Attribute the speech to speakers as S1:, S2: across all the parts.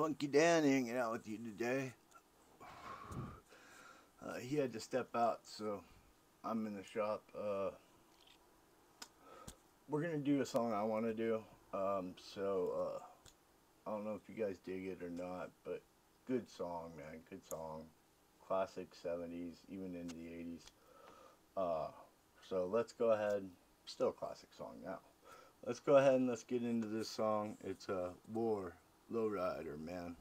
S1: Funky Dan hanging out with you today. Uh, he had to step out, so I'm in the shop. Uh, we're gonna do a song I want to do. Um, so uh, I don't know if you guys dig it or not, but good song, man. Good song. Classic 70s, even into the 80s. Uh, so let's go ahead. Still a classic song now. Let's go ahead and let's get into this song. It's a uh, War Lowrider, man.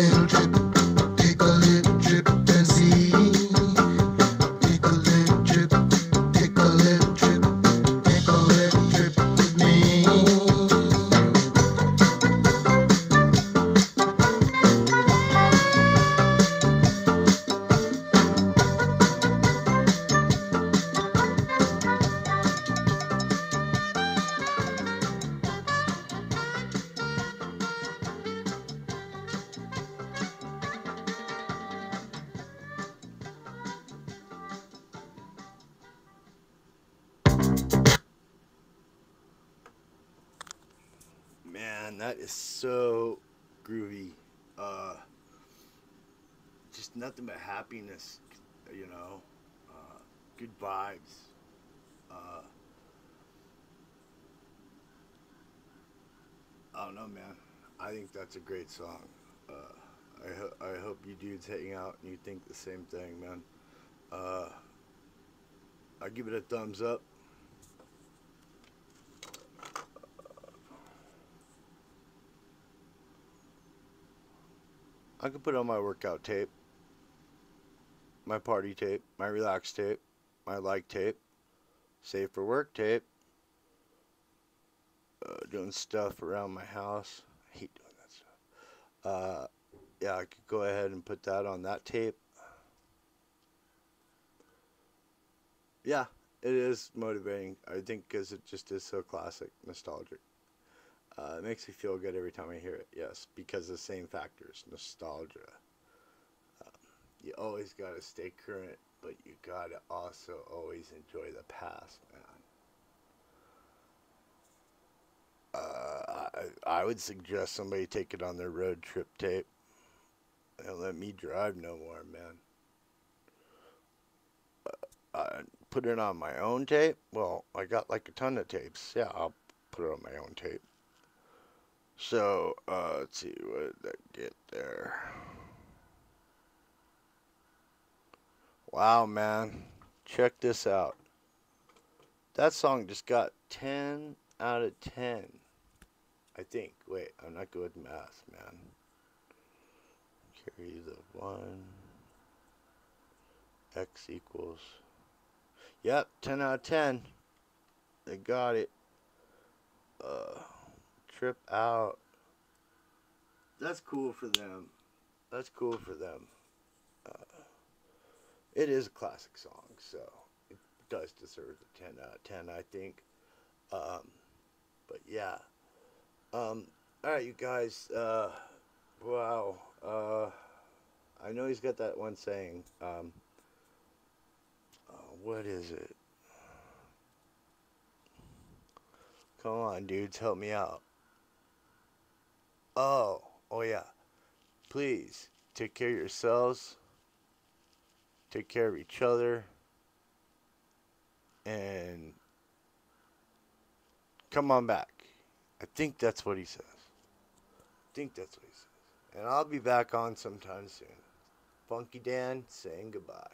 S1: Hey, man, that is so groovy. Uh, just nothing but happiness, you know. Uh, good vibes. Uh, I don't know, man. I think that's a great song. Uh, I, ho- I hope you dudes hang out and you think the same thing, man. Uh, I give it a thumbs up. I could put on my workout tape, my party tape, my relax tape, my like tape, save for work tape, uh, doing stuff around my house. I hate doing that stuff. Uh, yeah, I could go ahead and put that on that tape. Yeah, it is motivating. I think because it just is so classic, nostalgic. Uh, it makes me feel good every time I hear it. Yes, because the same factors, nostalgia. Um, you always got to stay current but you gotta also always enjoy the past, man. Uh, I, I would suggest somebody take it on their road trip tape and let me drive no more, man. Uh, put it on my own tape. Well, I got like a ton of tapes. Yeah, I'll put it on my own tape. So, uh, let's see, what did that get there? Wow, man. Check this out. That song just got 10 out of 10. I think. Wait, I'm not good at math, man. Carry the 1. X equals. Yep, 10 out of 10. They got it. Uh, trip out. That's cool for them. That's cool for them. Uh, it is a classic song, so it does deserve a 10 out of 10, I think. Um, but yeah. Um, alright, you guys. Uh, wow. Uh, I know he's got that one saying. Um, uh, what is it? Come on, dudes, help me out. Oh, oh yeah. Please take care of yourselves take care of each other, and come on back. I think that's what he says. I think that's what he says. And I'll be back on sometime soon. Funky Dan saying goodbye.